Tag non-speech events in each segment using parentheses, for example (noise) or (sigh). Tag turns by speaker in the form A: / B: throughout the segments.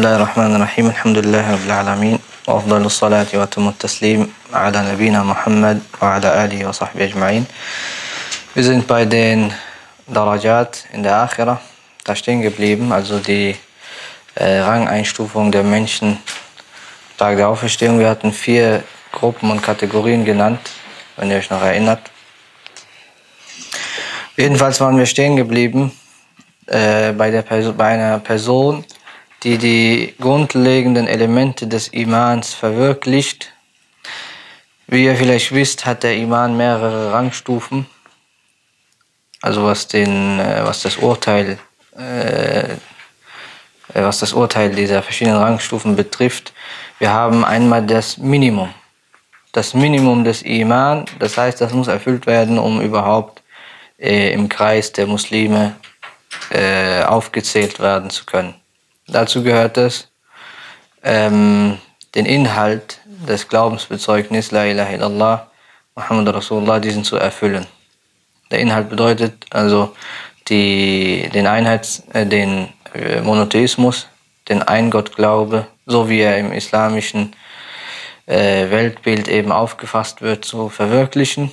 A: الله الرحمن الرحيم الحمد لله رب العالمين وأفضل الصلاة وأتم التسليم على نبينا Muhammad وعلى آله وصحبه أجمعين Wir sind bei den Darajat in der Akhira da stehen geblieben, also die äh, Rangeinstufung der Menschen Tag der Auferstehung. Wir hatten vier Gruppen und Kategorien genannt, wenn ihr euch noch erinnert. Jedenfalls waren wir stehen geblieben äh, bei, der bei einer Person, die die grundlegenden Elemente des Imans verwirklicht. Wie ihr vielleicht wisst, hat der Iman mehrere Rangstufen. Also was, den, äh, was, das Urteil, äh, was das Urteil dieser verschiedenen Rangstufen betrifft. Wir haben einmal das Minimum. Das Minimum des Iman, das heißt, das muss erfüllt werden, um überhaupt äh, im Kreis der Muslime äh, aufgezählt werden zu können. Dazu gehört es, ähm, den Inhalt des Glaubensbezeugnisses La ilaha illallah, Muhammad Rasulullah, diesen zu erfüllen. Der Inhalt bedeutet also die, den Einheits-, äh, den äh, Monotheismus, den Eingottglaube, so wie er im islamischen äh, Weltbild eben aufgefasst wird, zu verwirklichen.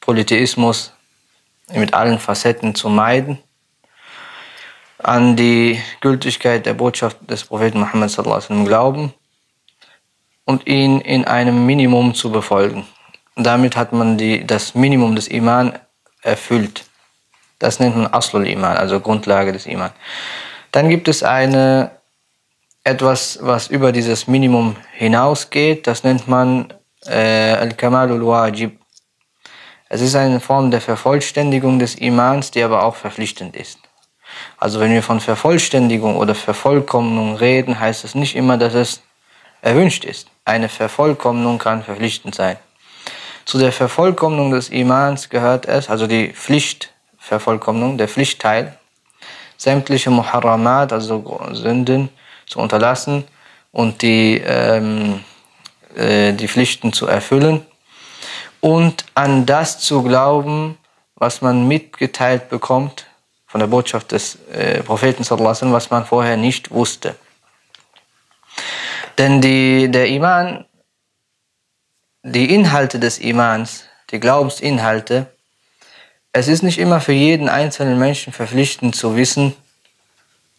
A: Polytheismus mit allen Facetten zu meiden an die Gültigkeit der Botschaft des Propheten Muhammad sallallahu glauben und ihn in einem Minimum zu befolgen. Damit hat man die, das Minimum des Iman erfüllt. Das nennt man Aslul Iman, also Grundlage des Iman. Dann gibt es eine etwas, was über dieses Minimum hinausgeht. Das nennt man äh, Al-Kamalul Wajib. Es ist eine Form der Vervollständigung des Imans, die aber auch verpflichtend ist. Also wenn wir von Vervollständigung oder Vervollkommnung reden, heißt es nicht immer, dass es erwünscht ist. Eine Vervollkommnung kann verpflichtend sein. Zu der Vervollkommnung des Imans gehört es, also die Pflichtvervollkommnung, der Pflichtteil, sämtliche Muharramat, also Sünden, zu unterlassen und die, ähm, äh, die Pflichten zu erfüllen und an das zu glauben, was man mitgeteilt bekommt von der Botschaft des äh, Propheten, was man vorher nicht wusste. Denn die, der Iman, die Inhalte des Imans, die Glaubensinhalte, es ist nicht immer für jeden einzelnen Menschen verpflichtend zu wissen,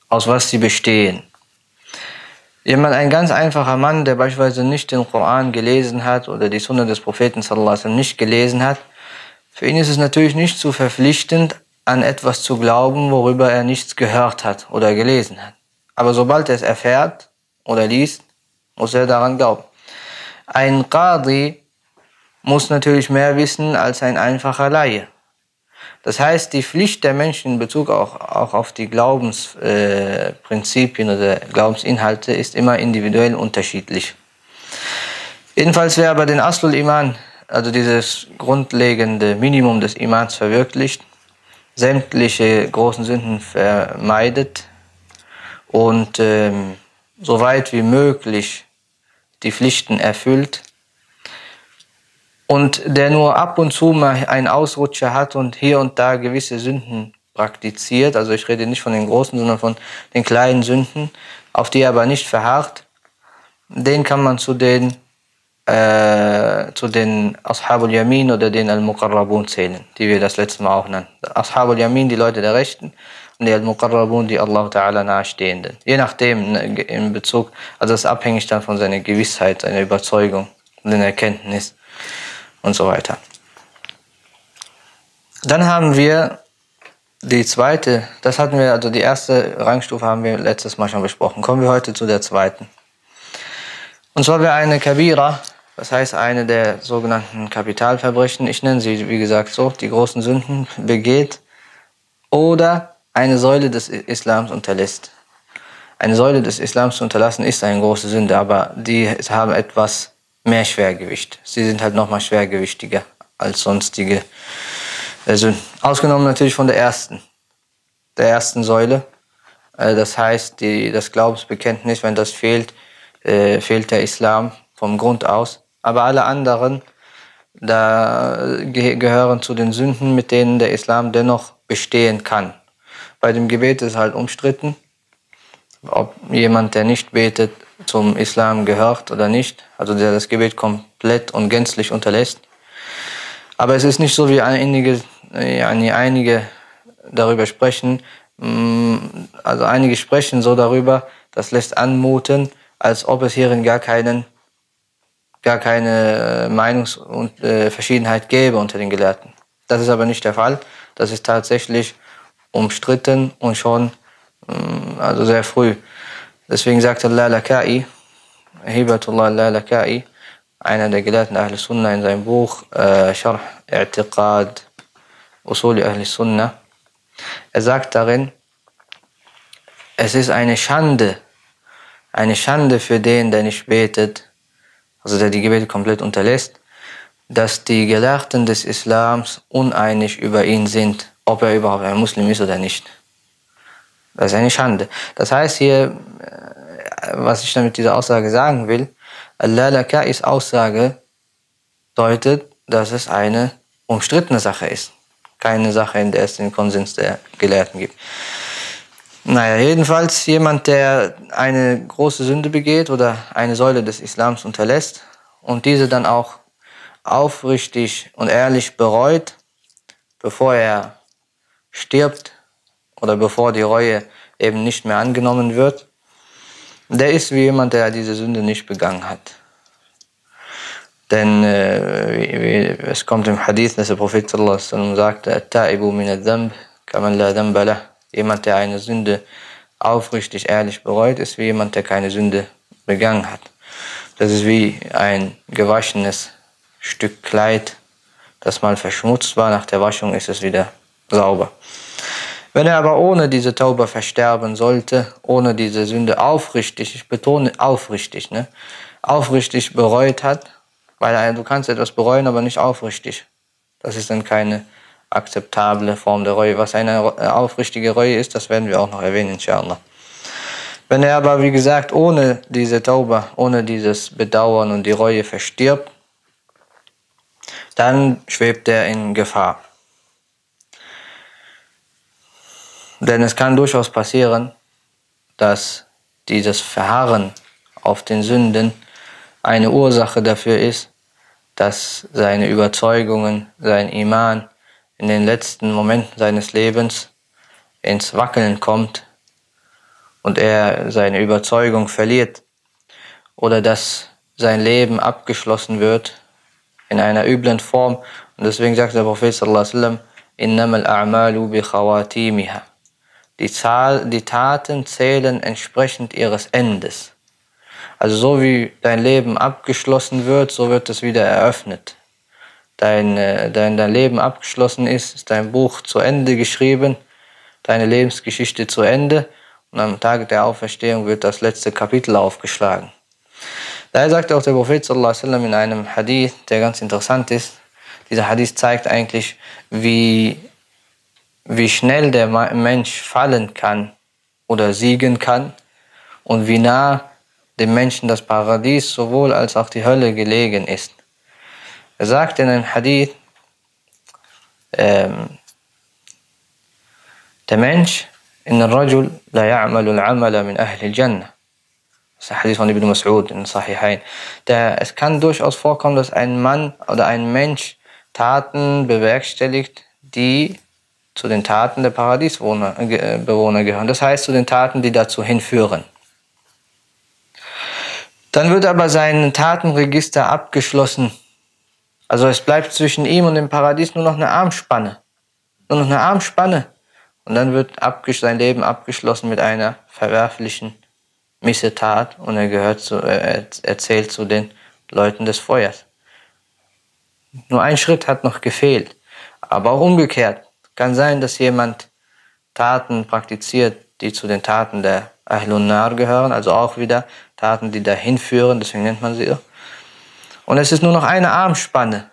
A: aus was sie bestehen. Jemand, ein ganz einfacher Mann, der beispielsweise nicht den Koran gelesen hat oder die Sunna des Propheten nicht gelesen hat, für ihn ist es natürlich nicht so verpflichtend, an etwas zu glauben, worüber er nichts gehört hat oder gelesen hat. Aber sobald er es erfährt oder liest, muss er daran glauben. Ein Qadi muss natürlich mehr wissen als ein einfacher Laie. Das heißt, die Pflicht der Menschen in Bezug auch, auch auf die Glaubensprinzipien äh, oder Glaubensinhalte ist immer individuell unterschiedlich. Jedenfalls, wer aber den Aslul Iman, also dieses grundlegende Minimum des Imans verwirklicht, sämtliche großen Sünden vermeidet und ähm, so weit wie möglich die Pflichten erfüllt. Und der nur ab und zu mal einen Ausrutscher hat und hier und da gewisse Sünden praktiziert, also ich rede nicht von den großen, sondern von den kleinen Sünden, auf die er aber nicht verharrt, den kann man zu den äh, zu den Ashabul Yamin oder den Al-Muqarrabun zählen, die wir das letzte Mal auch nannten. Ashabul Yamin, die Leute der Rechten, und die Al-Muqarrabun, die Allah Ta'ala nahestehenden. Je nachdem, ne, in Bezug, also das ist abhängig dann von seiner Gewissheit, seiner Überzeugung, seiner Erkenntnis und so weiter. Dann haben wir die zweite, das hatten wir, also die erste Rangstufe haben wir letztes Mal schon besprochen. Kommen wir heute zu der zweiten. Und zwar wäre eine Kabira, das heißt eine der sogenannten Kapitalverbrechen, ich nenne sie wie gesagt so, die großen Sünden begeht oder eine Säule des Islams unterlässt. Eine Säule des Islams zu unterlassen ist eine große Sünde, aber die haben etwas mehr Schwergewicht. Sie sind halt nochmal schwergewichtiger als sonstige Sünden. Ausgenommen natürlich von der ersten, der ersten Säule. Äh, das heißt, die, das Glaubensbekenntnis, wenn das fehlt, äh, fehlt der Islam vom Grund aus. Aber alle anderen, da gehören zu den Sünden, mit denen der Islam dennoch bestehen kann. Bei dem Gebet ist halt umstritten. ob jemand, der nicht betet, zum Islam gehört oder nicht, also der das Gebet komplett und gänzlich unterlässt. Aber es ist nicht so, wie einige, einige darüber sprechen. Mm, also einige sprechen so darüber, das lässt anmuten, als ob es hierin gar keinen gar keine Meinungsverschiedenheit gäbe unter den Gelehrten. Das ist aber nicht der Fall. Das ist tatsächlich umstritten und schon mm, also sehr früh. Deswegen sagt Al-Lalaka'i, Hibatullah Al-Lalaka'i, einer der Gelehrten Ahl Sunnah in seinem Buch äh, Sharh I'tiqad Usuli Ahl Sunnah, er sagt darin, es ist eine Schande, eine Schande für den, der nicht betet, also der die Gebete komplett unterlässt, dass die Gelehrten des Islams uneinig über ihn sind, ob er überhaupt ein Muslim ist oder nicht. Das ist eine Schande. Das heißt hier, äh, was ich damit dieser Aussage sagen will, Al-Lalaka'is Aussage deutet, dass es eine umstrittene Sache ist. Keine Sache, in der es den Konsens der Gelehrten gibt. Naja, jedenfalls jemand, der eine große Sünde begeht oder eine Säule des Islams unterlässt und diese dann auch aufrichtig und ehrlich bereut, bevor er stirbt oder bevor die Reue eben nicht mehr angenommen wird, der ist wie jemand, der diese Sünde nicht begangen hat. Denn äh, wie, wie, es kommt im Hadith, dass der Prophet sallallahu sagte, At-ta'ibu min al-dhanb, kaman la dhanba lah Jemand, der eine Sünde aufrichtig, ehrlich bereut, ist wie jemand, der keine Sünde begangen hat. Das ist wie ein gewaschenes Stück Kleid, das mal verschmutzt war. Nach der Waschung ist es wieder sauber. Wenn er aber ohne diese Taube versterben sollte, ohne diese Sünde aufrichtig, ich betone aufrichtig, ne, aufrichtig bereut hat, weil du kannst etwas bereuen, aber nicht aufrichtig. Das ist dann keine akzeptable Form der Reue. Was eine äh, aufrichtige Reue ist, das werden wir auch noch erwähnen, inshallah. Wenn er aber, wie gesagt, ohne diese Tauba, ohne dieses Bedauern und die Reue verstirbt, dann schwebt er in Gefahr. Denn es kann durchaus passieren, dass dieses Verharren auf den Sünden eine Ursache dafür ist, dass seine Überzeugungen, sein Iman in den letzten Momenten seines Lebens ins Wackeln kommt und er seine Überzeugung verliert oder dass sein Leben abgeschlossen wird in einer üblen Form. Und deswegen sagt der Prophet sallallahu alaihi. Die, Zahl, die Taten zählen entsprechend ihres Endes. Also so wie dein Leben abgeschlossen wird, so wird es wieder eröffnet dein, äh, dein, dein Leben abgeschlossen ist, ist dein Buch zu Ende geschrieben, deine Lebensgeschichte zu Ende und am Tag der Auferstehung wird das letzte Kapitel aufgeschlagen. Daher sagt auch der Prophet sallam, in einem Hadith, der ganz interessant ist, dieser Hadith zeigt eigentlich, wie, wie schnell der Mensch fallen kann oder siegen kann und wie nah dem Menschen das Paradies sowohl als auch die Hölle gelegen ist. Er sagt in einem Hadith, ähm, der Mensch, in Rajul la ya'malul amala min ahlil jannah. Das ist ein Hadith von Ibn Mas'ud in Sahihain. Der, es kann durchaus vorkommen, dass ein Mann oder ein Mensch Taten bewerkstelligt, die zu den Taten der Paradiesbewohner äh, gehören. Das heißt, zu den Taten, die dazu hinführen. Dann wird aber sein Tatenregister abgeschlossen also es bleibt zwischen ihm und dem Paradies nur noch eine Armspanne. Nur noch eine Armspanne. Und dann wird sein Leben abgeschlossen mit einer verwerflichen Missetat und er gehört zu, er erzählt zu den Leuten des Feuers. Nur ein Schritt hat noch gefehlt. Aber auch umgekehrt kann sein, dass jemand Taten praktiziert, die zu den Taten der Ahlun Nar gehören, also auch wieder Taten, die dahin führen, deswegen nennt man sie so. Und es ist nur noch eine Armspanne.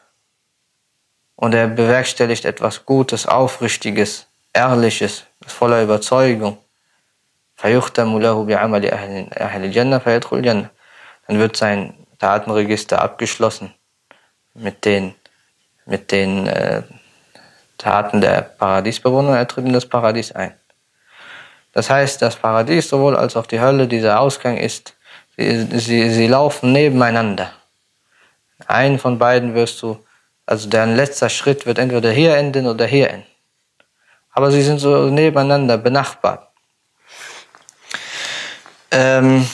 A: Und er bewerkstelligt etwas Gutes, Aufrichtiges, Ehrliches, voller Überzeugung. Dann wird sein Tatenregister abgeschlossen mit den, mit den äh, Taten der Paradiesbewohner. Er tritt in das Paradies ein. Das heißt, das Paradies sowohl als auch die Hölle, dieser Ausgang ist, sie, sie, sie laufen nebeneinander. Einen von beiden wirst du, also dein letzter Schritt wird entweder hier enden oder hier enden. Aber sie sind so nebeneinander benachbart. Ähm,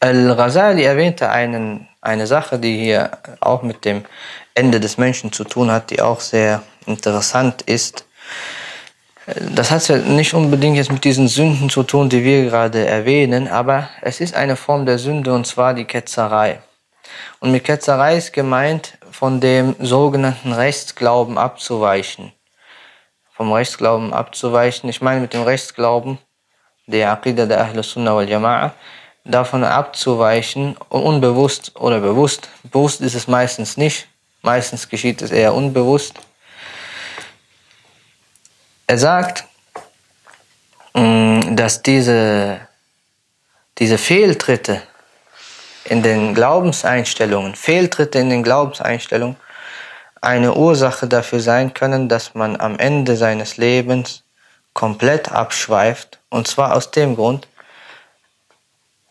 A: Al-Ghazali erwähnte einen, eine Sache, die hier auch mit dem Ende des Menschen zu tun hat, die auch sehr interessant ist. Das hat ja nicht unbedingt jetzt mit diesen Sünden zu tun, die wir gerade erwähnen, aber es ist eine Form der Sünde und zwar die Ketzerei. Und mit Ketzerei ist gemeint, von dem sogenannten Rechtsglauben abzuweichen. Vom Rechtsglauben abzuweichen. Ich meine mit dem Rechtsglauben, der Aqidah der Ahl Sunnah wal Jama'a, davon abzuweichen, unbewusst oder bewusst. Bewusst ist es meistens nicht. Meistens geschieht es eher unbewusst er sagt, mm, dass diese, diese Fehltritte in den Glaubenseinstellungen, Fehltritte in den Glaubenseinstellungen eine Ursache dafür sein können, dass man am Ende seines Lebens komplett abschweift. Und zwar aus dem Grund,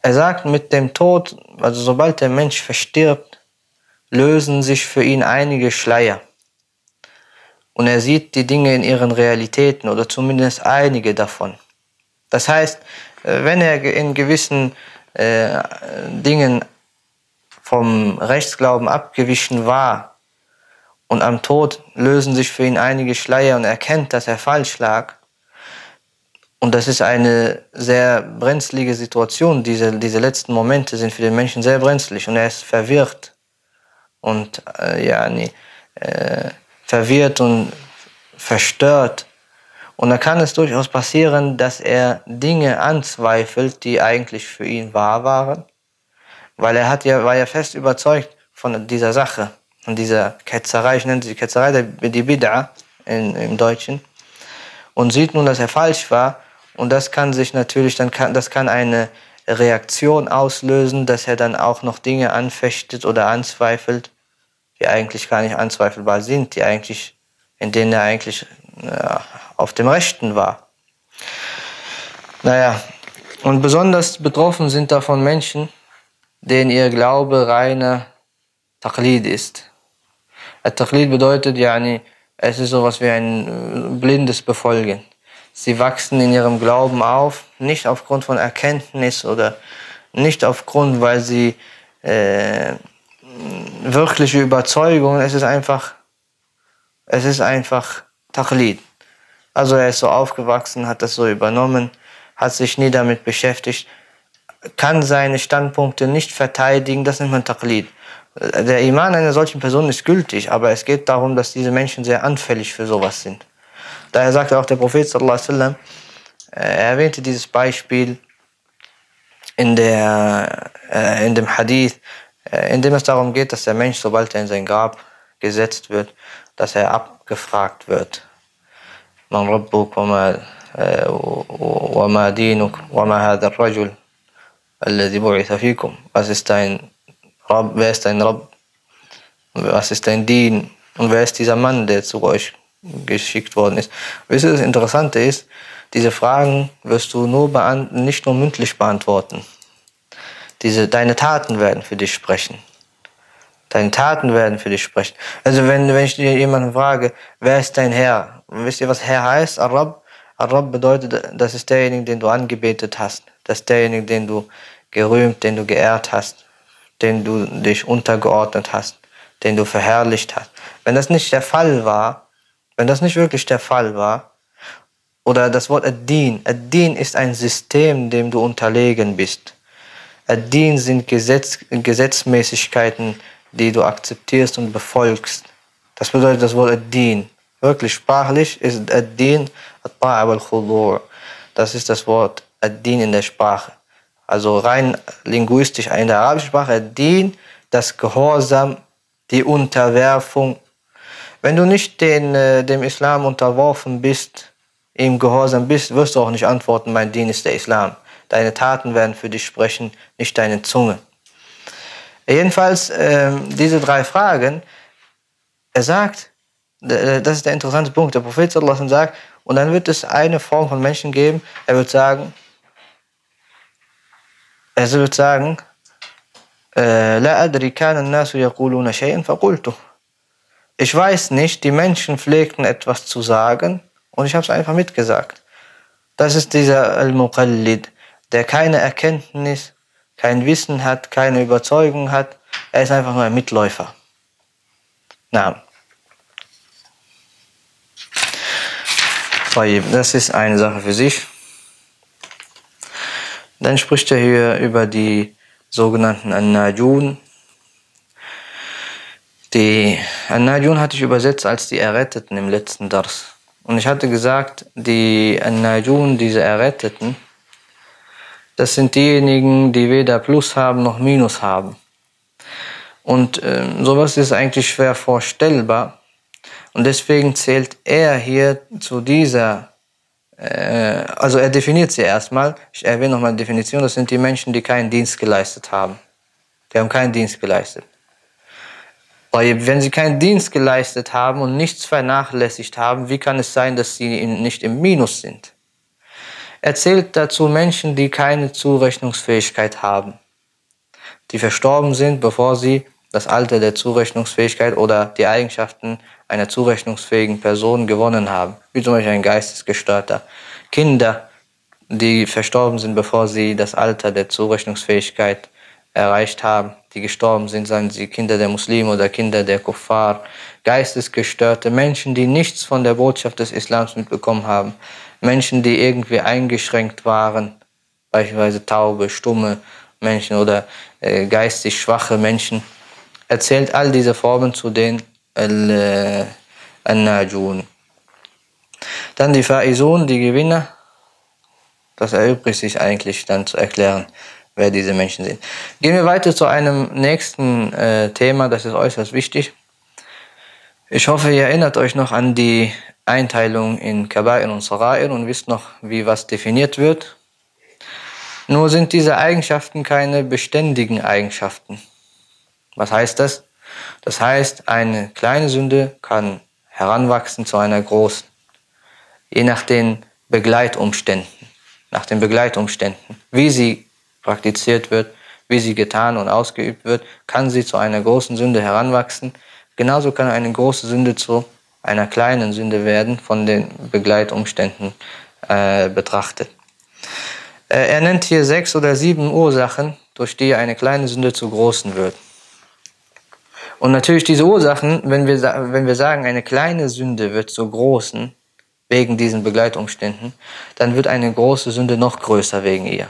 A: er sagt, mit dem Tod, also sobald der Mensch verstirbt, lösen sich für ihn einige Schleier und er sieht die Dinge in ihren Realitäten oder zumindest einige davon. Das heißt, wenn er in gewissen äh, Dingen vom Rechtsglauben abgewichen war und am Tod lösen sich für ihn einige Schleier und er erkennt, dass er falsch lag, und das ist eine sehr brenzlige Situation. Diese, diese letzten Momente sind für den Menschen sehr brenzlig und er ist verwirrt und äh, ja, nee, äh, verwirrt und verstört. Und da kann es durchaus passieren, dass er Dinge anzweifelt, die eigentlich für ihn wahr waren, weil er hat ja, war ja fest überzeugt von dieser Sache, von dieser Ketzerei, ich nenne sie Ketzerei, die Bid'a im Deutschen, und sieht nun, dass er falsch war. Und das kann sich natürlich, dann kann, das kann eine Reaktion auslösen, dass er dann auch noch Dinge anfechtet oder anzweifelt, die eigentlich gar nicht anzweifelbar sind, die eigentlich, in denen er eigentlich ja, auf dem Rechten war. Naja, und besonders betroffen sind davon Menschen, denen ihr Glaube reiner Taqlid ist. Taqlid bedeutet, yani, es ist sowas wie ein äh, blindes Befolgen. Sie wachsen in ihrem Glauben auf, nicht aufgrund von Erkenntnis oder nicht aufgrund, weil sie äh, wirkliche Überzeugung, es ist einfach, es ist einfach Taqlid. Also er ist so aufgewachsen, hat das so übernommen, hat sich nie damit beschäftigt, kann seine Standpunkte nicht verteidigen, das nennt man Taqlid. Der Iman einer solchen Person ist gültig, aber es geht darum, dass diese Menschen sehr anfällig für sowas sind. Daher sagte auch der Prophet sallallahu alaihi wasallam, äh, er erwähnte dieses Beispiel in, der, äh, in dem Hadith, äh, in dem es darum geht, dass der Mensch, sobald er in sein Grab gesetzt wird, dass er abgefragt wird. Bu'itha fikum. Was ist dein Rabb, wer ist dein Rabb? Was ist dein Dien? Und wer ist dieser Mann, der zu euch geschickt worden ist? Wisst ihr, das Interessante ist, diese Fragen wirst du nur nicht nur mündlich beantworten. Diese, deine Taten werden für dich sprechen. Deine Taten werden für dich sprechen. Also wenn, wenn ich dir jemanden frage, wer ist dein Herr? Wisst ihr, was Herr heißt? Arab? Arab bedeutet, das ist derjenige, den du angebetet hast. Das ist derjenige, den du gerühmt, den du geehrt hast, den du dich untergeordnet hast, den du verherrlicht hast. Wenn das nicht der Fall war, wenn das nicht wirklich der Fall war, oder das Wort Ad-Din, Ad-Din ist ein System, dem du unterlegen bist. Ad-Din sind Gesetz, Gesetzmäßigkeiten, die du akzeptierst und befolgst. Das bedeutet das Wort Ad-Din. Wirklich sprachlich ist Ad-Din At-Ta'a wal Das ist das Wort Ad-Din in der Sprache. Also rein linguistisch in der arabischen Sprache Ad-Din, das Gehorsam, die Unterwerfung. Wenn du nicht den, äh, dem Islam unterworfen bist, ihm gehorsam bist, wirst du auch nicht antworten, mein Din ist der Islam. Deine Taten werden für dich sprechen, nicht deine Zunge. Jedenfalls, äh, diese drei Fragen, er sagt, das ist der interessante Punkt, der Prophet sagt, Und dann wird es eine Form von Menschen geben, er wird sagen, er wird sagen, لا أدري كان الناس يقولون شيئا فقلته. Ich weiß nicht, die Menschen pflegten etwas zu sagen und ich habe es einfach mitgesagt. Das ist dieser Al-Muqallid, der keine Erkenntnis, kein Wissen hat, keine Überzeugung hat. Er ist einfach nur ein Mitläufer. Na. Das ist eine Sache für sich. Dann spricht er hier über die sogenannten An-Najun. Die An-Najun hatte ich übersetzt als die Erretteten im letzten Dars. Und ich hatte gesagt, die An-Najun, diese Erretteten, das sind diejenigen, die weder Plus haben noch Minus haben. Und äh, sowas ist eigentlich schwer vorstellbar. Und deswegen zählt er hier zu dieser äh, also er definiert sie erstmal. Ich erwähne nochmal die Definition. Das sind die Menschen, die keinen Dienst geleistet haben. Die haben keinen Dienst geleistet. Wenn sie keinen Dienst geleistet haben und nichts vernachlässigt haben, wie kann es sein, dass sie nicht im Minus sind? Er zählt dazu Menschen, die keine Zurechnungsfähigkeit haben, die verstorben sind, bevor sie das Alter der Zurechnungsfähigkeit oder die Eigenschaften einer zurechnungsfähigen Person gewonnen haben, wie zum Beispiel ein Geistesgestörter. Kinder, die verstorben sind, bevor sie das Alter der Zurechnungsfähigkeit erreicht haben, die gestorben sind, seien sie Kinder der Muslime oder Kinder der Kuffar, geistesgestörte Menschen, die nichts von der Botschaft des Islams mitbekommen haben, Menschen, die irgendwie eingeschränkt waren, beispielsweise taube, stumme Menschen oder äh, geistig schwache Menschen, erzählt all diese Formen zu den Al-Najun. Dann die Faizun, die Gewinner. Das erübrigt sich eigentlich dann zu erklären, wer diese Menschen sind. Gehen wir weiter zu einem nächsten äh, Thema, das ist äußerst wichtig. Ich hoffe, ihr erinnert euch noch an die Einteilung in Kaba'ir und Sara'ir und wisst noch, wie was definiert wird. Nur sind diese Eigenschaften keine beständigen Eigenschaften. Was heißt das? Das heißt, eine kleine Sünde kann heranwachsen zu einer großen, je nach den Begleitumständen, nach den Begleitumständen, wie sie praktiziert wird, wie sie getan und ausgeübt wird, kann sie zu einer großen Sünde heranwachsen. Genauso kann eine große Sünde zu einer kleinen Sünde werden, von den Begleitumständen äh, betrachtet. Äh, er nennt hier sechs oder sieben Ursachen, durch die eine kleine Sünde zu großen wird. Und natürlich diese Ursachen, wenn wir, wenn wir sagen, eine kleine Sünde wird zur großen, wegen diesen Begleitumständen, dann wird eine große Sünde noch größer wegen ihr.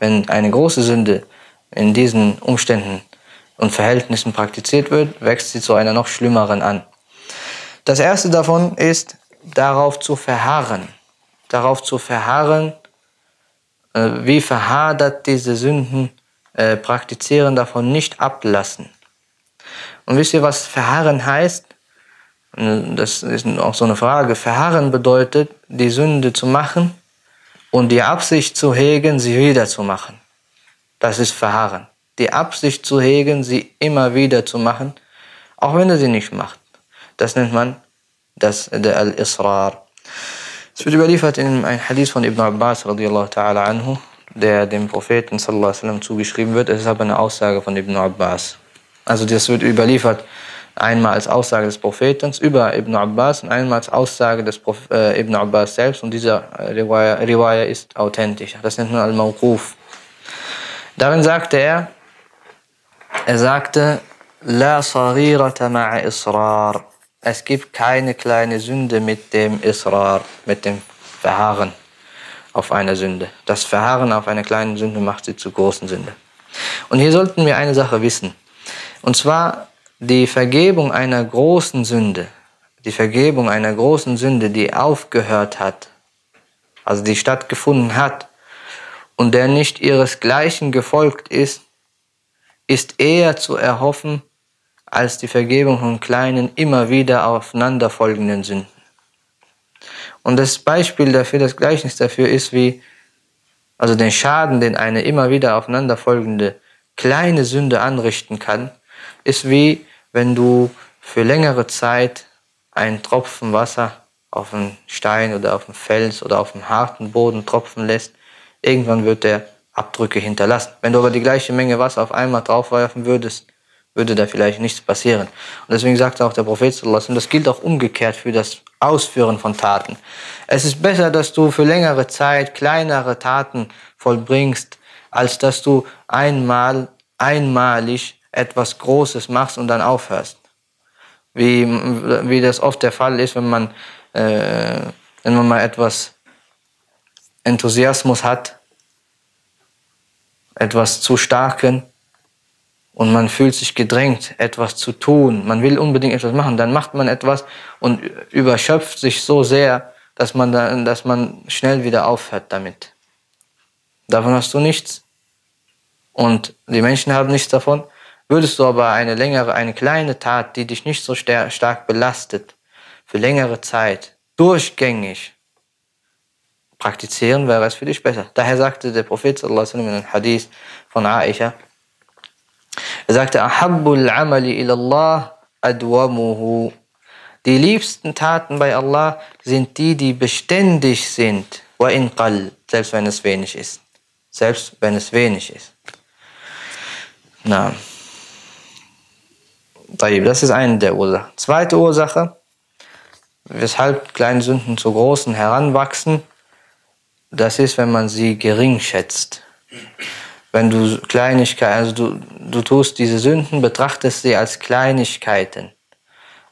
A: Wenn eine große Sünde in diesen Umständen und Verhältnissen praktiziert wird, wächst sie zu einer noch schlimmeren an. Das erste davon ist, darauf zu verharren. Darauf zu verharren, äh, wie verhadert diese Sünden äh, praktizieren, davon nicht ablassen. Und wisst ihr, was verharren heißt? Das ist auch so eine Frage. Verharren bedeutet, die Sünde zu machen und die Absicht zu hegen, sie wieder zu machen. Das ist Verharren. Die Absicht zu hegen, sie immer wieder zu machen, auch wenn er sie nicht macht. Das nennt man das der Al-Israr. Es wird überliefert in einem Hadith von Ibn Abbas radiallahu ta'ala anhu, der dem Propheten sallallahu alaihi wasallam zugeschrieben wird. Es ist aber eine Aussage von Ibn Abbas. Also das wird überliefert einmal als Aussage des Propheten über Ibn Abbas und einmal als Aussage des Proph äh, Ibn Abbas selbst und dieser Riwaya, Riwaya ist authentisch. Das nennt man Al-Mawquf. Darin sagte er, er sagte, La sarirata ma'a israr. Es gibt keine kleine Sünde mit dem Israr, mit dem Verharren auf einer Sünde. Das Verharren auf einer kleinen Sünde macht sie zu großen Sünde. Und hier sollten wir eine Sache wissen. Und zwar die Vergebung einer großen Sünde, die Vergebung einer großen Sünde, die aufgehört hat, also die stattgefunden hat und der nicht ihresgleichen gefolgt ist, ist eher zu erhoffen als die Vergebung von kleinen, immer wieder aufeinanderfolgenden Sünden. Und das Beispiel dafür, das Gleichnis dafür ist wie, also den Schaden, den eine immer wieder aufeinanderfolgende kleine Sünde anrichten kann, ist wie wenn du für längere Zeit einen Tropfen Wasser auf einen Stein oder auf einen Fels oder auf einen harten Boden tropfen lässt, irgendwann wird der Abdrücke hinterlassen. Wenn du aber die gleiche Menge Wasser auf einmal draufwerfen würdest, würde da vielleicht nichts passieren. Und deswegen sagt auch der Prophet, das gilt auch umgekehrt für das Ausführen von Taten. Es ist besser, dass du für längere Zeit kleinere Taten vollbringst, als dass du einmal, einmalig etwas Großes machst und dann aufhörst. Wie, wie das oft der Fall ist, wenn man, äh, wenn man mal etwas Enthusiasmus hat, etwas zu starken und man fühlt sich gedrängt, etwas zu tun, man will unbedingt etwas machen, dann macht man etwas und überschöpft sich so sehr, dass man, dann, dass man schnell wieder aufhört damit. Davon hast du nichts und die Menschen haben nichts davon. Würdest du aber eine längere, eine kleine Tat, die dich nicht so stark belastet, für längere Zeit, durchgängig praktizieren, wäre es für dich besser. Daher sagte der Prophet sallallahu alaihi wasallam in einem Hadith von Aisha, er sagte. Die liebsten Taten bei Allah sind die, die beständig sind. Selbst wenn es wenig ist. Selbst wenn es wenig ist. Na. Das ist eine der Ursachen. Zweite Ursache, weshalb kleine Sünden zu großen heranwachsen, das ist, wenn man sie gering schätzt wenn du Kleinigkeiten, also du, du tust diese Sünden, betrachtest sie als Kleinigkeiten,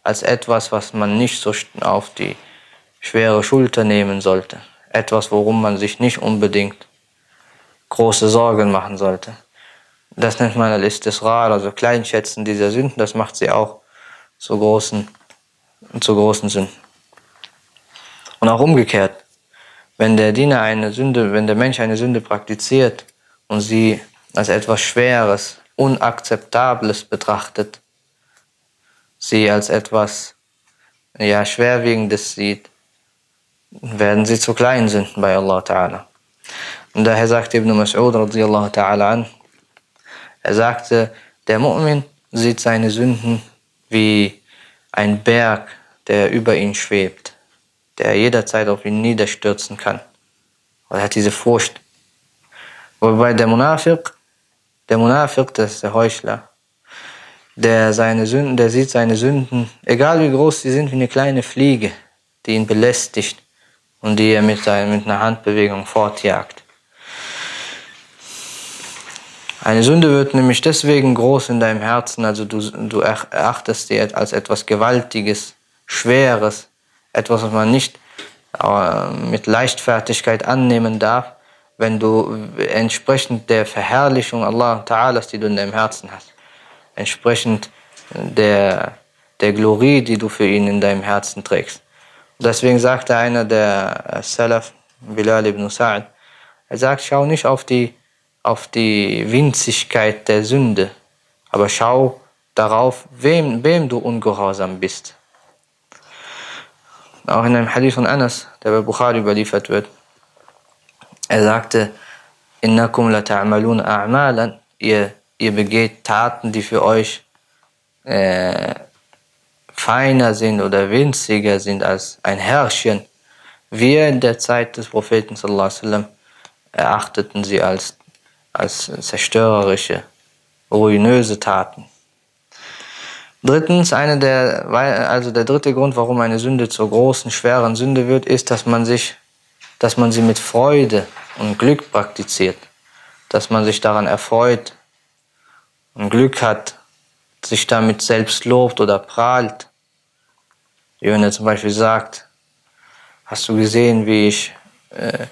A: als etwas, was man nicht so auf die schwere Schulter nehmen sollte, etwas, worum man sich nicht unbedingt große Sorgen machen sollte. Das nennt man Al-Istisrar, also Kleinschätzen dieser Sünden, das macht sie auch zu großen, zu großen Sünden. Und auch umgekehrt, wenn der Diener eine Sünde, wenn der Mensch eine Sünde praktiziert, und sie als etwas Schweres, Unakzeptables betrachtet, sie als etwas ja, Schwerwiegendes sieht, werden sie zu kleinen Sünden bei Allah Ta'ala. Und daher sagt Ibn Mas'ud radiallahu ta'ala an, er sagte, der Mu'min sieht seine Sünden wie ein Berg, der über ihn schwebt, der jederzeit auf ihn niederstürzen kann. Und er hat diese Furcht Wobei der Munafiq, der Munafiq, das ist der Heuchler, der seine Sünden, der sieht seine Sünden, egal wie groß sie sind, wie eine kleine Fliege, die ihn belästigt und die er mit, seiner, mit einer Handbewegung fortjagt. Eine Sünde wird nämlich deswegen groß in deinem Herzen, also du, du erachtest sie als etwas Gewaltiges, Schweres, etwas, was man nicht äh, mit Leichtfertigkeit annehmen darf, wenn du entsprechend der Verherrlichung Allah Ta'alas, die du in deinem Herzen hast, entsprechend der, der Glorie, die du für ihn in deinem Herzen trägst. Deswegen sagte einer der Salaf, Bilal ibn Sa'd, er sagt, schau nicht auf die, auf die Winzigkeit der Sünde, aber schau darauf, wem, wem du ungehorsam bist. Auch in einem Hadith von Anas, der bei Bukhari überliefert wird, er sagte, Innakum la ta'malun a'malan, ihr, ihr begeht Taten, die für euch äh, feiner sind oder winziger sind als ein Herrchen. Wir in der Zeit des Propheten wasallam erachteten sie als, als zerstörerische, ruinöse Taten. Drittens, eine der, also der dritte Grund, warum eine Sünde zur großen, schweren Sünde wird, ist, dass man sich dass man sie mit Freude und Glück praktiziert, dass man sich daran erfreut und Glück hat, sich damit selbst lobt oder prahlt. Wie wenn er zum Beispiel sagt, hast du gesehen, wie ich, äh,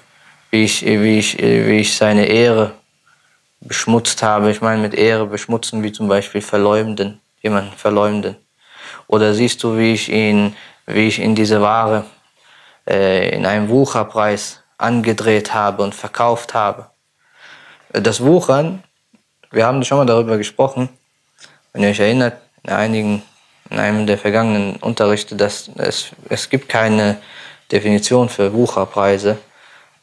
A: wie ich, wie ich, wie ich seine Ehre beschmutzt habe. Ich meine mit Ehre beschmutzen, wie zum Beispiel verleumden, jemanden verleumden. Oder siehst du, wie ich ihn, wie ich in diese Ware äh, in einem Wucherpreis angedreht habe und verkauft habe. Das Wuchern, wir haben schon mal darüber gesprochen, wenn ihr euch erinnert, in einigen, in einem der vergangenen Unterrichte, dass es, es gibt keine Definition für Wucherpreise.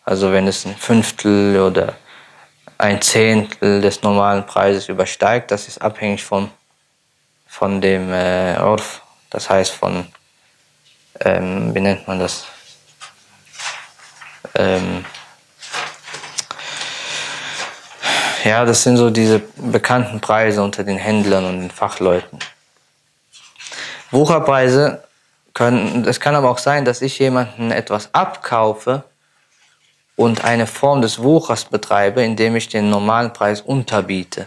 A: Also wenn es ein Fünftel oder ein Zehntel des normalen Preises übersteigt, das ist abhängig vom, von dem äh, Orf, das heißt von ähm, wie nennt man das? Ähm, ja, das sind so diese bekannten Preise unter den Händlern und den Fachleuten. Wucherpreise können, es kann aber auch sein, dass ich jemanden etwas abkaufe und eine Form des Wuchers betreibe, indem ich den normalen Preis unterbiete.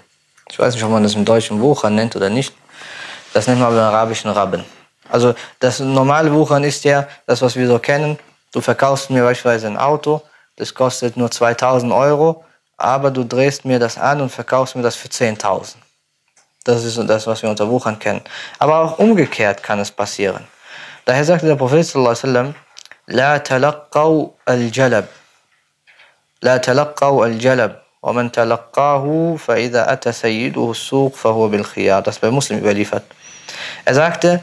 A: Ich weiß nicht, ob man das im Deutschen Wucher nennt oder nicht. Das nennt man beim arabischen Rabben. Also das normale Wuchern ist ja das, was wir so kennen. Du verkaufst mir beispielsweise ein Auto, das kostet nur 2000 Euro, aber du drehst mir das an und verkaufst mir das für 10.000. Das ist das, was wir unter Wuchern kennen. Aber auch umgekehrt kann es passieren. Daher sagte der Prophet sallallahu alaihi La talaqqaw al-jalab. La talaqqaw al-jalab. ومن تلقاه فإذا أتى سيده السوق فهو بالخيار. Das bei Muslim überliefert. Er sagte,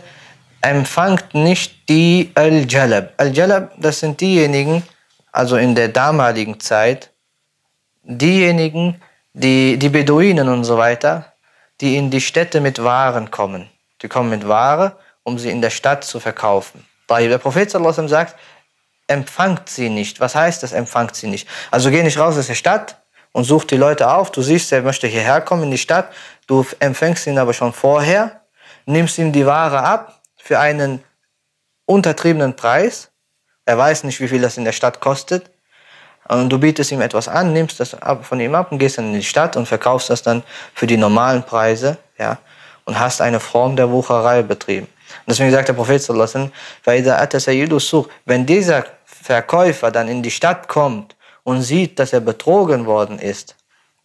A: empfangt nicht die Al-Jalab. Al-Jalab, das sind diejenigen, also in der damaligen Zeit, diejenigen, die, die Beduinen und so weiter, die in die Städte mit Waren kommen. Die kommen mit Ware, um sie in der Stadt zu verkaufen. Der Prophet sallallahu sagt, empfangt sie nicht. Was heißt das, empfangt sie nicht? Also geh nicht raus aus der Stadt und such die Leute auf. Du siehst, er möchte hierher kommen in die Stadt. Du empfängst ihn aber schon vorher, nimmst ihm die Ware ab für einen untertriebenen Preis. Er weiß nicht, wie viel das in der Stadt kostet. Und du bietest ihm etwas an, nimmst das von ihm ab und gehst dann in die Stadt und verkaufst das dann für die normalen Preise, ja, und hast eine Form der Wucherei betrieben. Und deswegen sagt der Prophet sallallahu wenn dieser Verkäufer dann in die Stadt kommt und sieht, dass er betrogen worden ist,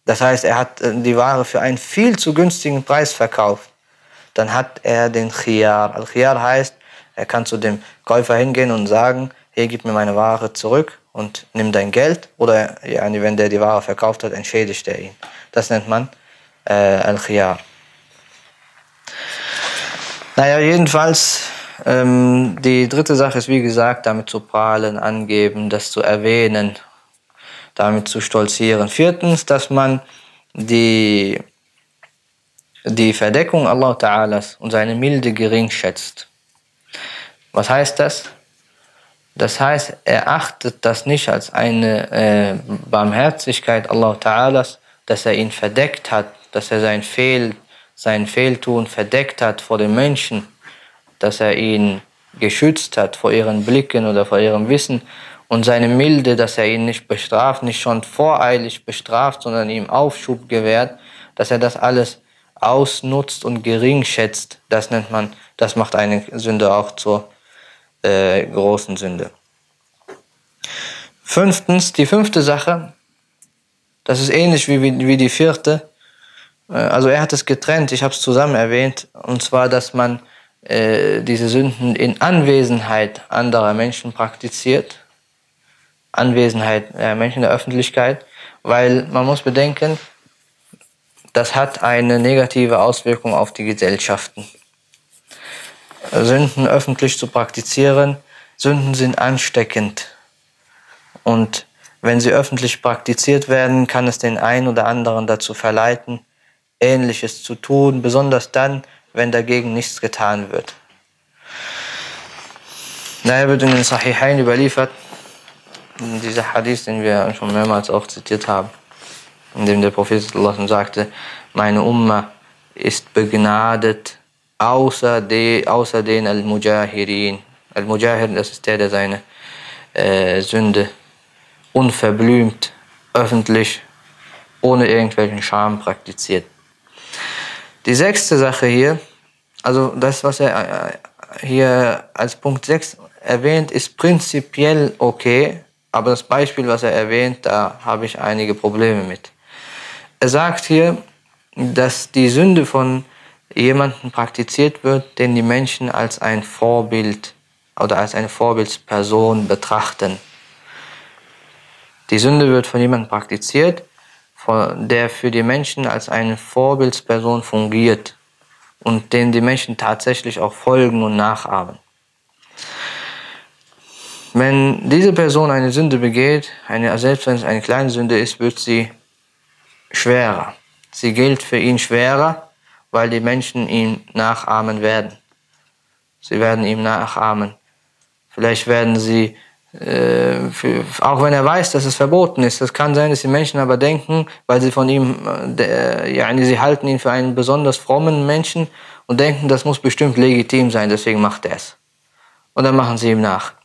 A: das heißt, er hat äh, die Ware für einen viel zu günstigen Preis verkauft, dann hat er den Khiyar. Al-Khiyar heißt, er kann zu dem Käufer hingehen und sagen, hier gib mir meine Ware zurück und nimm dein Geld. Oder ja, wenn der die Ware verkauft hat, entschädigt er ihn. Das nennt man äh, Al-Khiyar. Naja, jedenfalls, ähm, die dritte Sache ist, wie gesagt, damit zu prahlen, angeben, das zu erwähnen, damit zu stolzieren. Viertens, dass man die, die Verdeckung Allah Ta'alas und seine Milde gering schätzt. Was heißt das? Das heißt, er achtet das nicht als eine äh, Barmherzigkeit Allah Ta'alas, dass er ihn verdeckt hat, dass er sein Fehl sein Fehltun verdeckt hat vor den Menschen, dass er ihn geschützt hat vor ihren Blicken oder vor ihrem Wissen und seine Milde, dass er ihn nicht bestraft, nicht schon voreilig bestraft, sondern ihm Aufschub gewährt, dass er das alles ausnutzt und gering schätzt, das nennt man, das macht eine Sünde auch zur äh, großen Sünde. Fünftens, die fünfte Sache, das ist ähnlich wie, wie die vierte, äh, also er hat es getrennt, ich habe es zusammen erwähnt, und zwar, dass man äh, diese Sünden in Anwesenheit anderer Menschen praktiziert, Anwesenheit der Menschen in der Öffentlichkeit, weil man muss bedenken, das hat eine negative Auswirkung auf die Gesellschaften. Sünden öffentlich zu praktizieren, Sünden sind ansteckend. Und wenn sie öffentlich praktiziert werden, kann es den einen oder anderen dazu verleiten, Ähnliches zu tun, besonders dann, wenn dagegen nichts getan wird. Daher wird in den Sahihain überliefert, dieser Hadith, den wir schon mehrmals auch zitiert haben, in dem der Prophet sagte, meine Umma ist begnadet außer, de, außer den Al-Mujahirin. Al-Mujahir, das ist der, der seine äh, Sünde unverblümt, öffentlich, ohne irgendwelchen Scham praktiziert. Die sechste Sache hier, also das, was er äh, hier als Punkt 6 erwähnt, ist prinzipiell okay, aber das Beispiel, was er erwähnt, da habe ich einige Probleme mit. Er sagt hier, dass die Sünde von jemandem praktiziert wird, den die Menschen als ein Vorbild oder als eine Vorbildsperson betrachten. Die Sünde wird von jemandem praktiziert, der für die Menschen als eine Vorbildsperson fungiert und den die Menschen tatsächlich auch folgen und nachahmen. Wenn diese Person eine Sünde begeht, eine, selbst wenn es eine kleine Sünde ist, wird sie schwerer. Sie gilt für ihn schwerer, weil die Menschen ihn nachahmen werden. Sie werden ihm nachahmen. Vielleicht werden sie, äh, für, auch wenn er weiß, dass es verboten ist, es kann sein, dass die Menschen aber denken, weil sie von ihm, äh, der, ja, sie halten ihn für einen besonders frommen Menschen und denken, das muss bestimmt legitim sein, deswegen macht er es. Und dann machen sie ihm nach.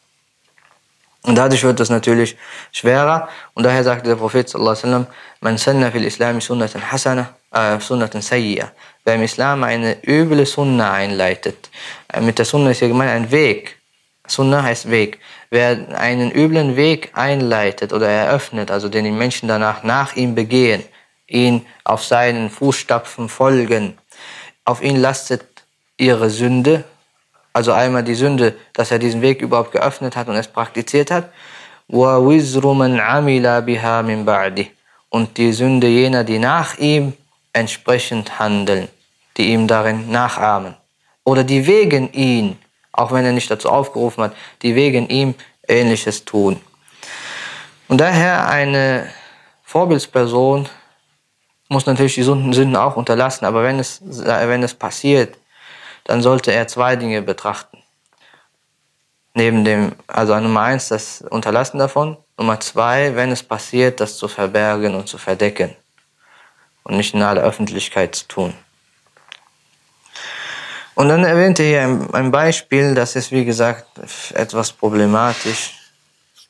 A: Und dadurch wird es natürlich schwerer. Und daher sagte der Prophet sallallahu man sanna fil Islam sunnatan hasana, äh, sunnatan sayyi'a. Wer im Islam eine üble Sunna einleitet, äh, mit der Sunna ist ja gemeint ein Weg. Sunna heißt Weg. Wer einen üblen Weg einleitet oder eröffnet, also den die Menschen danach nach ihm begehen, ihn auf seinen Fußstapfen folgen, auf ihn lastet ihre Sünde, also einmal die Sünde, dass er diesen Weg überhaupt geöffnet hat und es praktiziert hat. Und die Sünde jener, die nach ihm entsprechend handeln, die ihm darin nachahmen. Oder die wegen ihn, auch wenn er nicht dazu aufgerufen hat, die wegen ihm Ähnliches tun. Und daher eine Vorbildsperson muss natürlich die Sünden auch unterlassen, aber wenn es, wenn es passiert, dann sollte er zwei Dinge betrachten. Neben dem, also Nummer eins, das Unterlassen davon. Nummer zwei, wenn es passiert, das zu verbergen und zu verdecken. Und nicht in aller Öffentlichkeit zu tun. Und dann erwähnte er hier ein Beispiel, das ist wie gesagt etwas problematisch.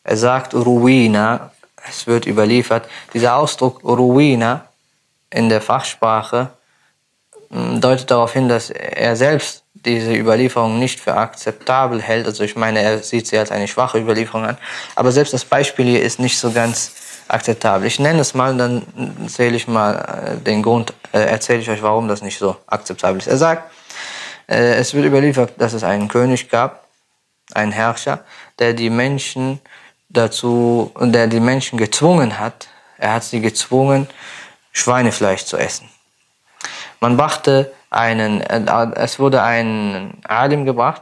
A: Er sagt Ruina, es wird überliefert. Dieser Ausdruck Ruina in der Fachsprache deutet darauf hin, dass er selbst diese Überlieferung nicht für akzeptabel hält. Also ich meine, er sieht sie als eine schwache Überlieferung an. Aber selbst das Beispiel hier ist nicht so ganz akzeptabel. Ich nenne es mal, dann erzähle ich mal äh, den Grund, äh, erzähle ich euch, warum das nicht so akzeptabel ist. Er sagt, äh, es wird überliefert, dass es einen König gab, einen Herrscher, der die Menschen dazu, der die Menschen gezwungen hat, er hat sie gezwungen, Schweinefleisch zu essen. Man brachte einen, äh, es wurde ein Alim gebracht,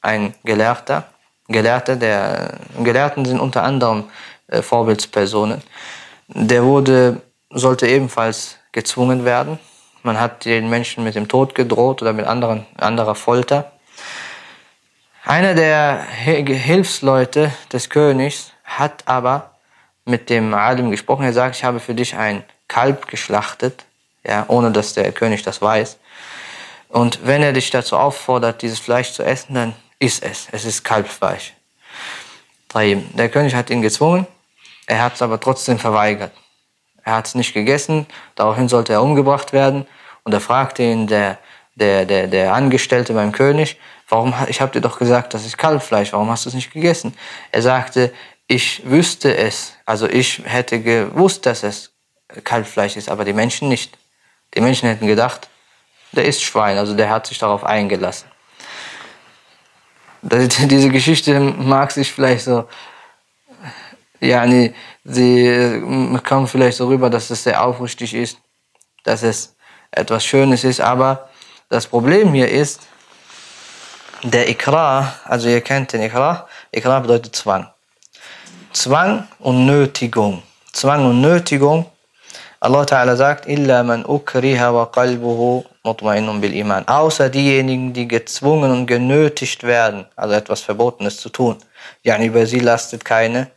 A: ein Gelehrter, Gelehrter, der Gelehrten sind unter anderem äh, Vorbildspersonen. Der wurde, sollte ebenfalls gezwungen werden. Man hat den Menschen mit dem Tod gedroht oder mit anderen, anderer Folter. Einer der Hilfsleute des Königs hat aber mit dem Alim gesprochen. Er sagt, ich habe für dich ein Kalb geschlachtet ja, ohne dass der König das weiß. Und wenn er dich dazu auffordert, dieses Fleisch zu essen, dann isst es. Es ist Kalbfleisch. Der König hat ihn gezwungen, er hat es aber trotzdem verweigert. Er hat es nicht gegessen, daraufhin sollte er umgebracht werden. Und er fragte ihn, der, der, der, der Angestellte beim König, warum, ich habe dir doch gesagt, das ist Kalbfleisch, warum hast du es nicht gegessen? Er sagte, ich wüsste es, also ich hätte gewusst, dass es Kalbfleisch ist, aber die Menschen nicht. Die Menschen hätten gedacht, der ist Schwein, also der hat sich darauf eingelassen. (laughs) Diese Geschichte mag sich vielleicht so, ja, nee, sie kommt vielleicht so rüber, dass es sehr aufrichtig ist, dass es etwas Schönes ist, aber das Problem hier ist, der Ikra, also ihr kennt den Ikra, Ikra bedeutet Zwang. Zwang und Nötigung. Zwang und Nötigung Allah Ta'ala sagt, illa man ukriha wa qalbuhu mutma'innun bil iman. Außer diejenigen, die gezwungen und genötigt werden, also etwas Verbotenes zu tun. Yani über sie lastet keine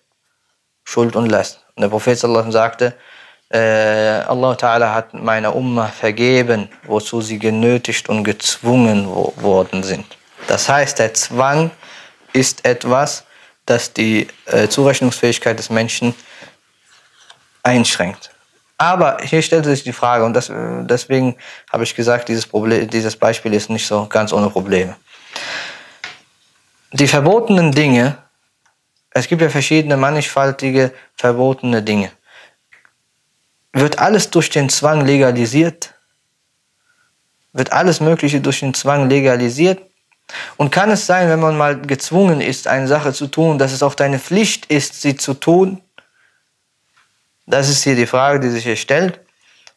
A: Schuld und Last. Und der Prophet sallallahu sagte, äh, Allah Ta'ala hat meiner Umma vergeben, wozu sie genötigt und gezwungen worden sind. Das heißt, der Zwang ist etwas, das die äh, Zurechnungsfähigkeit des Menschen einschränkt. Aber hier stellt sich die Frage, und das, deswegen habe ich gesagt, dieses, Problem, dieses Beispiel ist nicht so ganz ohne Probleme. Die verbotenen Dinge, es gibt ja verschiedene mannigfaltige verbotene Dinge. Wird alles durch den Zwang legalisiert? Wird alles Mögliche durch den Zwang legalisiert? Und kann es sein, wenn man mal gezwungen ist, eine Sache zu tun, dass es auch deine Pflicht ist, sie zu tun? Das ist hier die Frage, die sich hier stellt.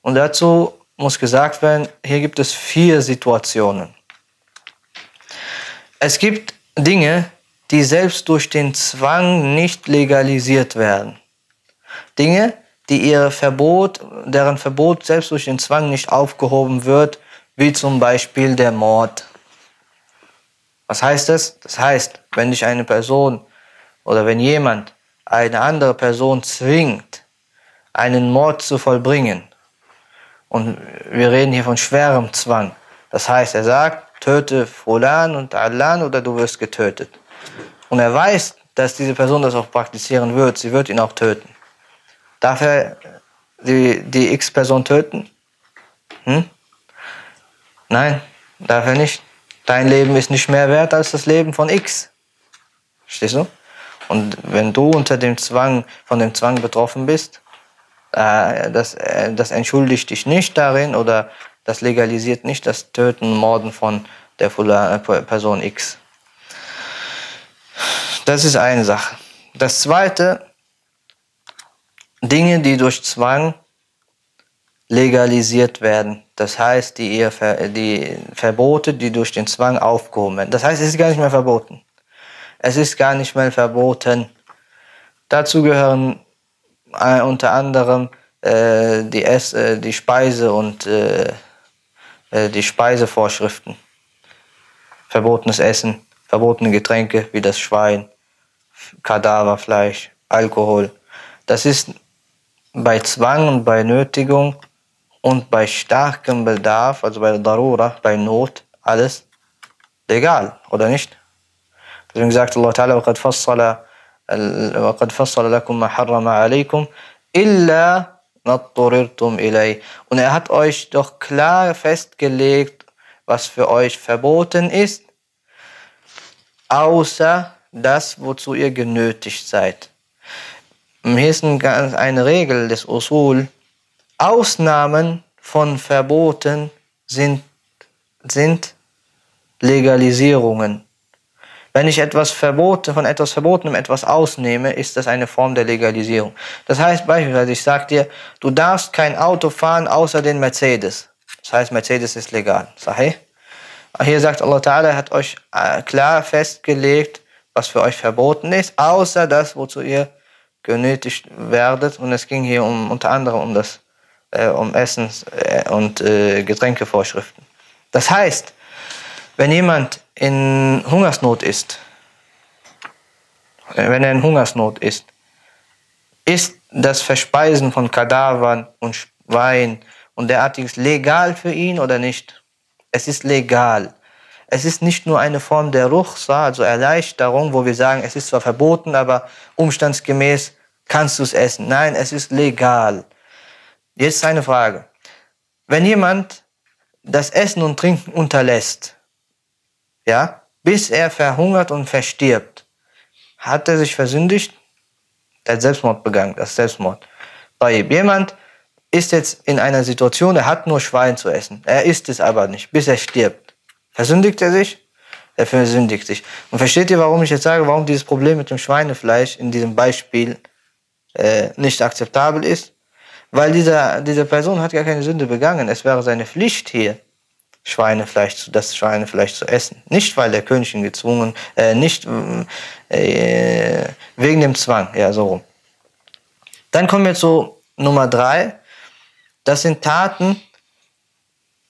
A: Und dazu muss gesagt werden, hier gibt es vier Situationen. Es gibt Dinge, die selbst durch den Zwang nicht legalisiert werden. Dinge, die ihr Verbot, deren Verbot selbst durch den Zwang nicht aufgehoben wird, wie zum Beispiel der Mord. Was heißt das? Das heißt, wenn dich eine Person oder wenn jemand eine andere Person zwingt, einen Mord zu vollbringen, und wir reden hier von schwerem Zwang, das heißt, er sagt, töte Fulan und Allan oder du wirst getötet. Und er weiß, dass diese Person das auch praktizieren wird, sie wird ihn auch töten. Darf er die, die X-Person töten? Hm? Nein, darf er nicht. Dein Leben ist nicht mehr wert als das Leben von X. Verstehst du? Und wenn du unter dem Zwang, von dem Zwang betroffen bist, äh, das, äh, das entschuldigt dich nicht darin oder das legalisiert nicht das Töten, Morden von der äh, Person X. Das ist eine Sache. Das zweite, Dinge, die durch Zwang legalisiert werden. Das heißt, die, die Verbote, die durch den Zwang aufgehoben werden. Das heißt, es ist gar nicht mehr verboten. Es ist gar nicht mehr verboten. Dazu gehören äh, unter anderem äh, die, Ess äh, die Speise und äh, äh, die Speisevorschriften. Verbotenes Essen, verbotene Getränke wie das Schwein, Kadaverfleisch, Alkohol. Das ist bei Zwang und bei Nötigung und bei starkem Bedarf, also bei Darura, bei Not, alles legal, oder nicht? Deswegen sagt Allah Ta'ala, وَقَدْ فَصَّلَ, وَقَدْ فَصَّلَ لَكُمْ مَا حَرَّمَ عَلَيْكُمْ إِلَّا مَطُّرِرْتُمْ إِلَيْهِ Und er hat euch doch klar festgelegt, was für euch verboten ist, außer das, wozu ihr genötigt seid. Hier ist eine Regel des Usul. Ausnahmen von Verboten sind, sind Legalisierungen. Wenn ich etwas verboten, von etwas Verbotenem etwas ausnehme, ist das eine Form der Legalisierung. Das heißt beispielsweise, ich sage dir, du darfst kein Auto fahren außer den Mercedes. Das heißt, Mercedes ist legal. Sahih? Hier sagt Allah Ta'ala, hat euch äh, klar festgelegt, was für euch verboten ist, außer das, wozu ihr genötigt werdet. Und es ging hier um, unter anderem um das äh, um Essens- äh, und äh, Getränkevorschriften. Das heißt, wenn jemand in Hungersnot ist, äh, wenn er in Hungersnot ist, ist das Verspeisen von Kadavern und Schwein und derartiges legal für ihn oder nicht? Es ist legal. Es ist nicht nur eine Form der Ruchsa, also Erleichterung, wo wir sagen, es ist zwar verboten, aber umstandsgemäß kannst du es essen. Nein, es ist legal. Jetzt eine Frage. Wenn jemand das Essen und Trinken unterlässt, ja, bis er verhungert und verstirbt, hat er sich versündigt? Er hat Selbstmord begangen, das Selbstmord. Bei jemand ist jetzt in einer Situation, er hat nur Schwein zu essen, er isst es aber nicht, bis er stirbt. Versündigt er sich? Er versündigt sich. Und versteht ihr, warum ich jetzt sage, warum dieses Problem mit dem Schweinefleisch in diesem Beispiel äh, nicht akzeptabel ist? Weil dieser, diese Person hat gar keine Sünde begangen. Es wäre seine Pflicht hier, Schweinefleisch das Schweinefleisch zu essen. Nicht, weil der König ihn gezwungen, äh, nicht äh, wegen dem Zwang, ja, so rum. Dann kommen wir zu Nummer drei. Das sind Taten,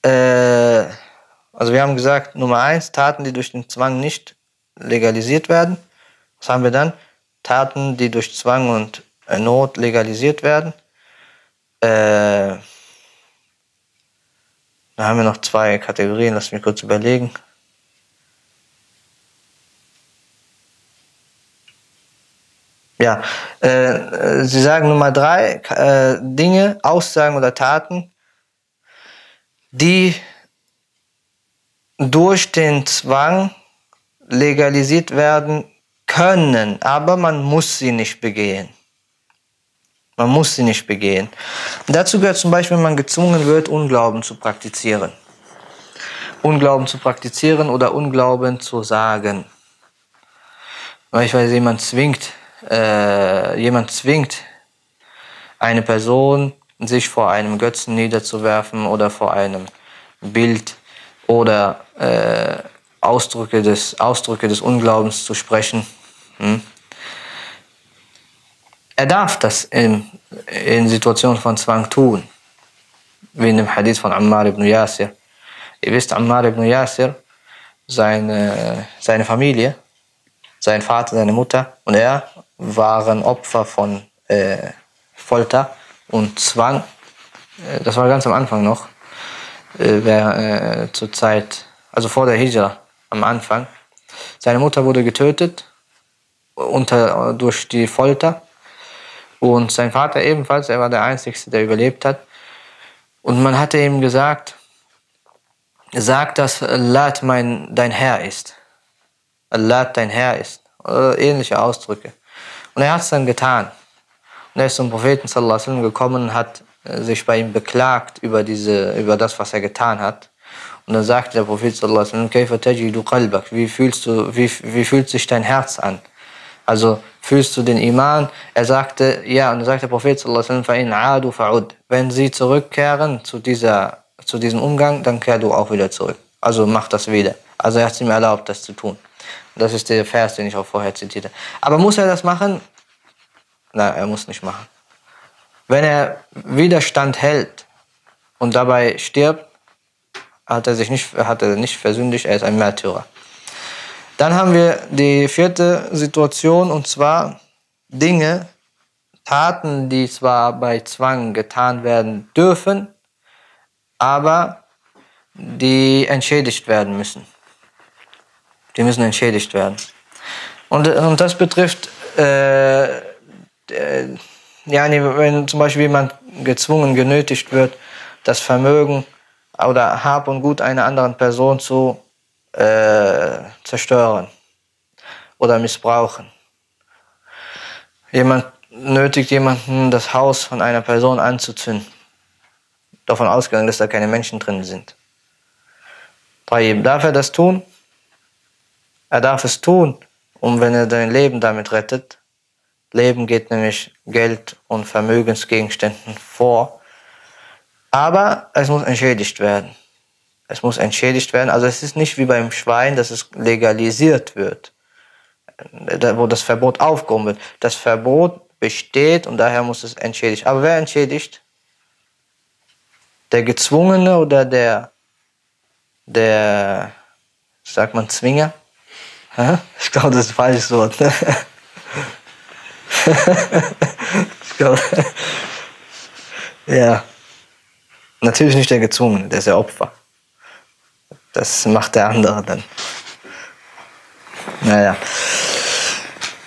A: äh, also wir haben gesagt, Nummer eins, Taten, die durch den Zwang nicht legalisiert werden. Was haben wir dann? Taten, die durch Zwang und äh, Not legalisiert werden. Äh, da haben wir noch zwei Kategorien, lass mich kurz überlegen. Ja, äh, Sie sagen Nummer drei, äh, Dinge, Aussagen oder Taten, die durch den Zwang legalisiert werden können, aber man muss sie nicht begehen. Man muss sie nicht begehen. Dazu gehört zum Beispiel, wenn man gezwungen wird, Unglauben zu praktizieren. Unglauben zu praktizieren oder Unglauben zu sagen. Beispielsweise jemand zwingt, äh, jemand zwingt eine Person, sich vor einem Götzen niederzuwerfen oder vor einem Bild oder äh, Ausdrücke, des, Ausdrücke des Unglaubens zu sprechen. Hm? Er darf das in, in Situationen von Zwang tun, wie in dem Hadith von Ammar ibn Yasir. Ihr wisst, Ammar ibn Yasir seine, seine Familie, sein Vater, seine Mutter und er waren Opfer von äh, Folter und Zwang. Äh, das war ganz am Anfang noch, äh, wer, äh, zur Zeit, also vor der Hijra, am Anfang. Seine Mutter wurde getötet unter, durch die Folter und sein Vater ebenfalls, er war der Einzige, der überlebt hat. Und man hatte ihm gesagt, sag, dass Allah mein, dein Herr ist. Allah dein Herr ist. Oder ähnliche Ausdrücke. Und er hat es dann getan. Und er ist zum Propheten sallallahu gekommen und hat äh, sich bei ihm beklagt über, diese, über das, was er getan hat. Und dann sagte der Prophet sallallahu wie fühlst du, wie, wie fühlt sich dein Herz an? Also fühlst du den Iman? Er sagte, ja, und dann sagt der Prophet Wenn sie zurückkehren zu dieser zu diesem Umgang, dann kehr du auch wieder zurück. Also mach das wieder. Also er hat es ihm erlaubt, das zu tun. Das ist der Vers, den ich auch vorher zitierte. Aber muss er das machen? Nein, er muss nicht machen. Wenn er Widerstand hält und dabei stirbt, hat er sich nicht, hat er nicht versündigt, er ist ein Märtyrer. Dann haben wir die vierte Situation und zwar Dinge, Taten, die zwar bei Zwang getan werden dürfen, aber die entschädigt werden müssen. Die müssen entschädigt werden. Und, und das betrifft, äh, äh, ja, wenn zum Beispiel jemand gezwungen, genötigt wird, das Vermögen oder Hab und Gut einer anderen Person zu äh, zerstören oder missbrauchen. Jemand nötigt jemanden, das Haus von einer Person anzuzünden davon ausgegangen, dass da keine Menschen drin sind. Darf er das tun? Er darf es tun, um wenn er sein Leben damit rettet. Leben geht nämlich Geld und Vermögensgegenständen vor. Aber es muss entschädigt werden. Es muss entschädigt werden. Also es ist nicht wie beim Schwein, dass es legalisiert wird, wo das Verbot aufgehoben wird. Das Verbot besteht und daher muss es entschädigt. Aber wer entschädigt? der Gezwungene oder der, der, sagt man, Zwinger? Ich glaube, das ist ein falsches Wort. Ne? ich glaube, ja. Natürlich nicht der Gezwungene, der ist ja Opfer. Das macht der andere dann. Naja.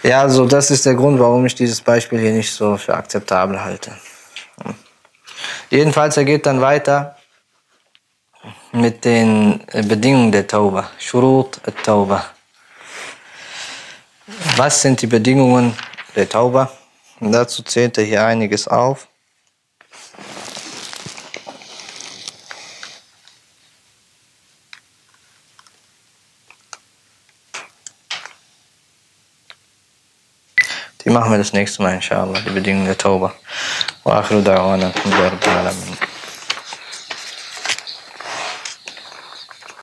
A: Ja, also das ist der Grund, warum ich dieses Beispiel hier nicht so für akzeptabel halte. Jedenfalls, er geht dann weiter mit den Bedingungen der Tauba. Shurut al-Tauba. Was sind die Bedingungen der Tauba? Und dazu zählt er hier einiges auf. machen wir das nächste Mal, inshallah, die Bedingungen der Tauba. وآخر دعوانا الحمد لله رب العالمين